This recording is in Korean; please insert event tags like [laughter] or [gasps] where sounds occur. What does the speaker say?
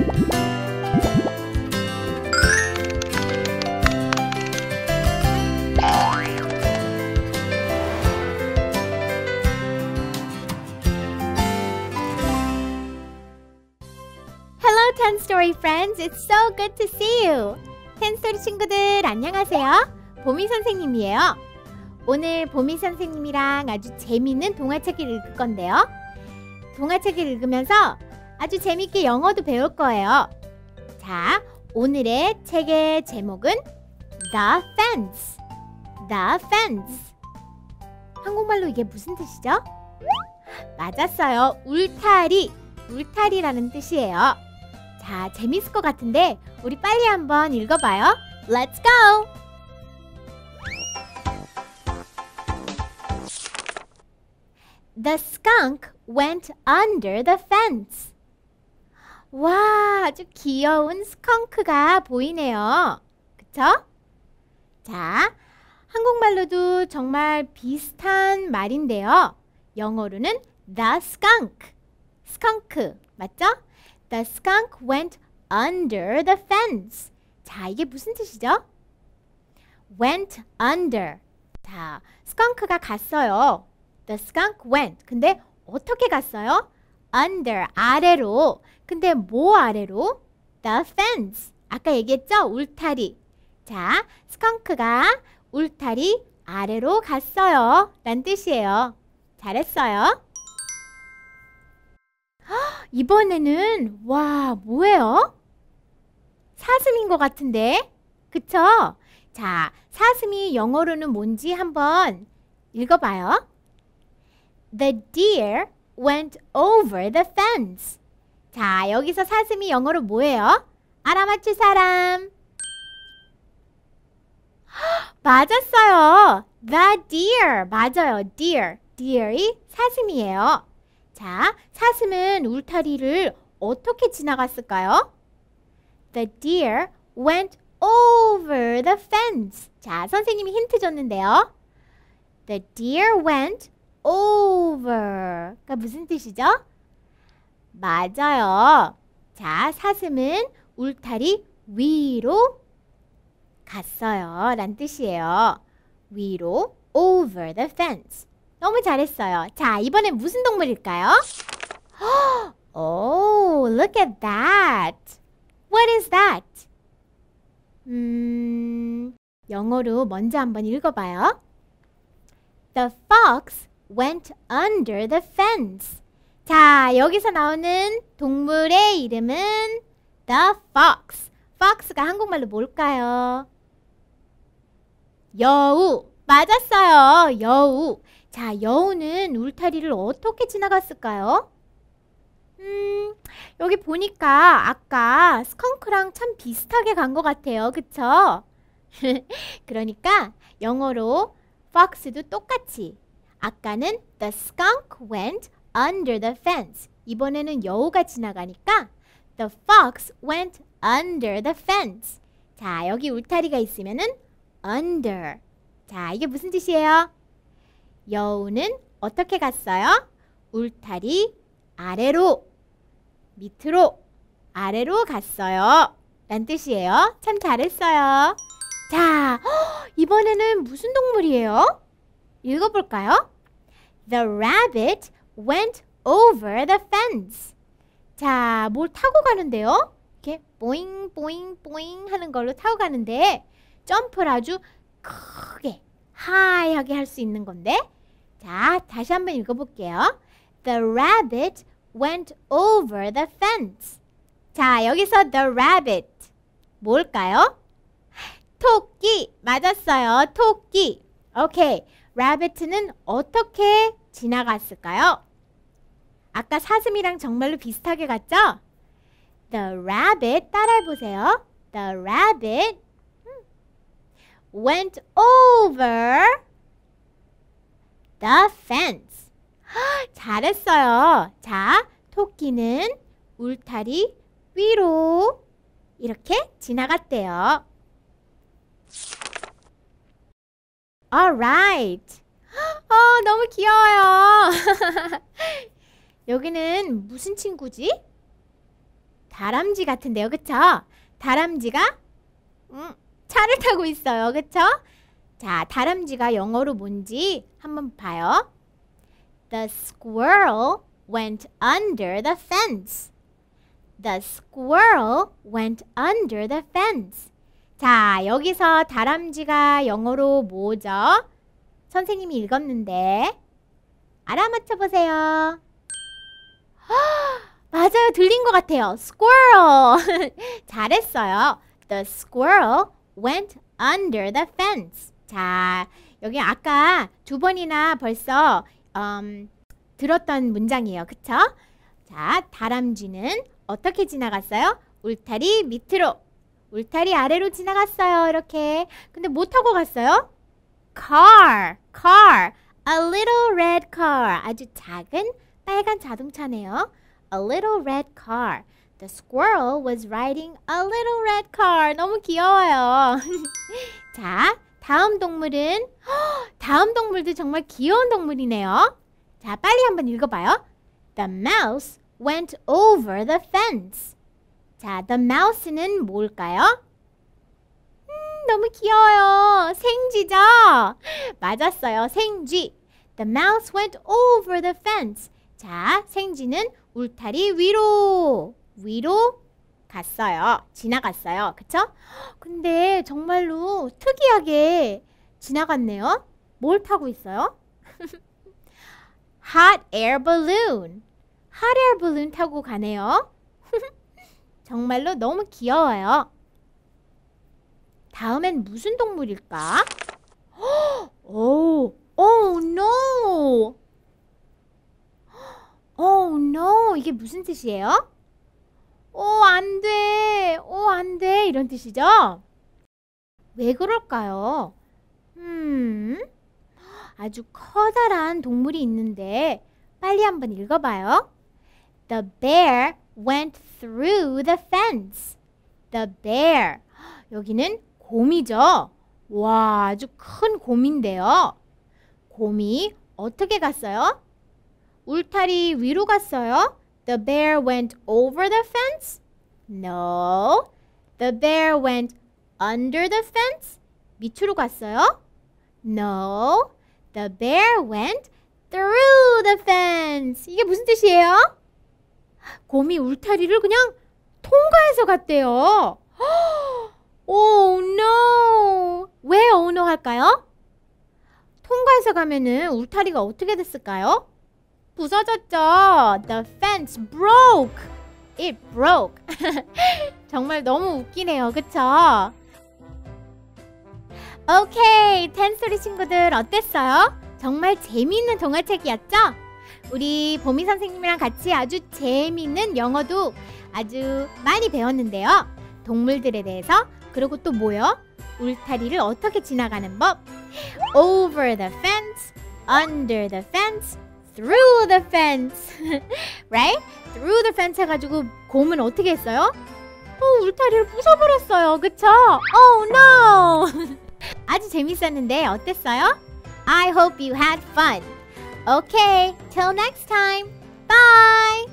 Hello, Ten Story friends. It's so good to see you. Story 친구들 안녕하세요. 보미 선생님이에요. 오늘 보미 선생님이랑 아주 재미있는 동화책을 읽을 건데요. 동화책을 읽으면서 아주 재밌게 영어도 배울 거예요. 자, 오늘의 책의 제목은 The Fence. The Fence. 한국말로 이게 무슨 뜻이죠? 맞았어요. 울타리. 울타리라는 뜻이에요. 자, 재밌을 것 같은데 우리 빨리 한번 읽어봐요. Let's go! The skunk went under the fence. 와, 아주 귀여운 스컹크가 보이네요. 그쵸? 자, 한국말로도 정말 비슷한 말인데요. 영어로는 the skunk. 스컹크, 맞죠? The skunk went under the fence. 자, 이게 무슨 뜻이죠? went under. 자, 스컹크가 갔어요. The skunk went. 근데 어떻게 갔어요? under, 아래로. 근데 뭐 아래로? The fence. 아까 얘기했죠? 울타리. 자, 스컹크가 울타리 아래로 갔어요. 란 뜻이에요. 잘했어요. [gasps] 이번에는 와 뭐예요? 사슴인 것 같은데 그쵸? 자 사슴이 영어로는 뭔지 한번 읽어봐요 The deer went over the fence 자 여기서 사슴이 영어로 뭐예요? 알아맞힐 사람 [gasps] 맞았어요 The deer 맞아요 deer deer이 사슴이에요 자, 사슴은 울타리를 어떻게 지나갔을까요? The deer went over the fence. 자, 선생님이 힌트 줬는데요. The deer went over. 가 무슨 뜻이죠? 맞아요. 자, 사슴은 울타리 위로 갔어요. 란 뜻이에요. 위로 over the fence. 너무 잘했어요. 자, 이번엔 무슨 동물일까요? oh, look at that. What is that? 음, 영어로 먼저 한번 읽어봐요. The fox went under the fence. 자, 여기서 나오는 동물의 이름은 the fox. fox가 한국말로 뭘까요? 여우. 맞았어요. 여우. 자, 여우는 울타리를 어떻게 지나갔을까요? 음, 여기 보니까 아까 스컹크랑 참 비슷하게 간 것 같아요. 그쵸? [laughs] 그러니까 영어로 fox도 똑같이 아까는 the skunk went under the fence 이번에는 여우가 지나가니까 the fox went under the fence 자, 여기 울타리가 있으면은 under 자, 이게 무슨 뜻이에요? 여우는 어떻게 갔어요? 울타리 아래로, 밑으로, 아래로 갔어요. 란 뜻이에요. 참 잘했어요. 자, [gasps] 이번에는 무슨 동물이에요? 읽어볼까요? The rabbit went over the fence. 자, 뭘 타고 가는데요? 이렇게 boing boing boing 하는 걸로 타고 가는데 점프를 아주 크게 high하게 할 수 있는 건데 자, 다시 한번 읽어볼게요. The rabbit went over the fence. 자, 여기서 the rabbit 뭘까요? 토끼 맞았어요. 토끼. 오케이. rabbit는 어떻게 지나갔을까요? 아까 사슴이랑 정말로 비슷하게 갔죠? The rabbit 따라해보세요. The rabbit went over the fence. [gasps] 잘했어요. 자, 토끼는 울타리 위로 이렇게 지나갔대요. Alright. 어, 너무 귀여워요. [laughs] 여기는 무슨 친구지? 다람쥐 같은데요, 그쵸? 다람쥐가 음, 차를 타고 있어요, 그쵸? 자, 다람쥐가 영어로 뭔지 한번 봐요. The squirrel went under the fence. The squirrel went under the fence. 자, 여기서 다람쥐가 영어로 뭐죠? 선생님이 읽었는데 알아맞혀 보세요. [gasps] 맞아요. 들린 것 같아요. squirrel. [laughs] 잘했어요. The squirrel went under the fence. 자, 여기 아까 두 번이나 벌써 음, 들었던 문장이에요. 그쵸? 자, 다람쥐는 어떻게 지나갔어요? 울타리 밑으로. 울타리 아래로 지나갔어요. 이렇게. 근데 뭐 타고 갔어요? Car, car. A little red car. 아주 작은 빨간 자동차네요. A little red car. The squirrel was riding a little red car. 너무 귀여워요. 자, 다음 동물은 다음 동물도 정말 귀여운 동물이네요. 자, 빨리 한번 읽어봐요. The mouse went over the fence. 자, the mouse는 뭘까요? 음, 너무 귀여워요. 생쥐죠? 맞았어요. 생쥐. The mouse went over the fence. 자, 생쥐는 울타리 위로, 위로 갔어요. 지나갔어요. 그쵸? 근데 정말로 특이하게 지나갔네요. 뭘 타고 있어요? [laughs] hot air balloon. hot air balloon 타고 가네요. [laughs] 정말로 너무 귀여워요. 다음엔 무슨 동물일까? [gasps] 오, 오, no. 오, no. 이게 무슨 뜻이에요? 오, 안 돼. 오, 안 돼. 이런 뜻이죠? 왜 그럴까요? 음, 아주 커다란 동물이 있는데 빨리 한번 읽어봐요. The bear went through the fence. The bear. 여기는 곰이죠. 와, 아주 큰 곰인데요. 곰이 어떻게 갔어요? 울타리 위로 갔어요? The bear went over the fence? No. The bear went under the fence? 밑으로 갔어요? No. The bear went through the fence. 이게 무슨 뜻이에요? 곰이 울타리를 그냥 통과해서 갔대요. Oh no. 왜 oh no 할까요? 통과해서 가면은 울타리가 어떻게 됐을까요? 부서졌죠. The fence broke. It broke. [laughs] 정말 너무 웃기네요. 그쵸? 오케이. 텐스토리 친구들 어땠어요? 정말 재미있는 동화책이었죠? 우리 보미 선생님이랑 같이 아주 재미있는 영어도 아주 많이 배웠는데요. 동물들에 대해서 그리고 또 뭐요? 울타리를 어떻게 지나가는 법? Over the fence, under the fence, through the fence. right? through the fence 해가지고 곰은 어떻게 했어요? 어, 울타리를 부숴버렸어요. 그쵸? Oh no! 아주 재밌었는데 어땠어요? I hope you had fun. Okay, till next time. Bye!